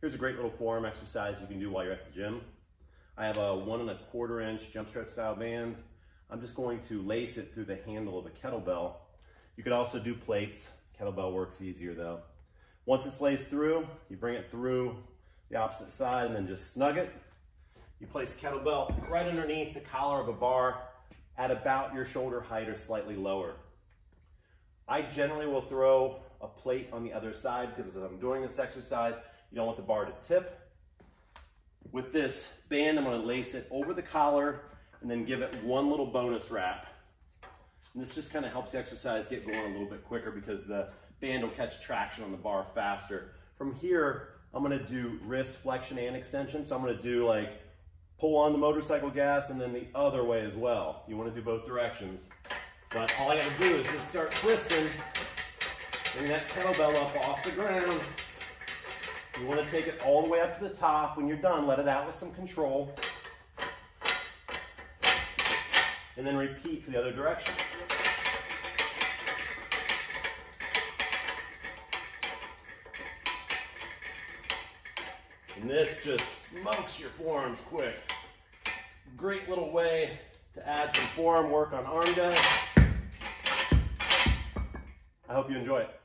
Here's a great little forearm exercise you can do while you're at the gym. I have a one and a quarter inch jump stretch style band. I'm just going to lace it through the handle of a kettlebell. You could also do plates. Kettlebell works easier though. Once it's laced through, you bring it through the opposite side and then just snug it. You place kettlebell right underneath the collar of a bar at about your shoulder height or slightly lower. I generally will throw a plate on the other side because as I'm doing this exercise, you don't want the bar to tip. With this band, I'm gonna lace it over the collar and then give it one little bonus wrap. And this just kind of helps the exercise get going a little bit quicker because the band will catch traction on the bar faster. From here, I'm gonna do wrist flexion and extension. So I'm gonna do like pull on the motorcycle gas and then the other way as well. You wanna do both directions. But all I gotta do is just start twisting, bring that kettlebell up off the ground. You wanna take it all the way up to the top. When you're done, let it out with some control. And then repeat for the other direction. And this just smokes your forearms quick. Great little way to add some forearm work on arm guys. I hope you enjoy it.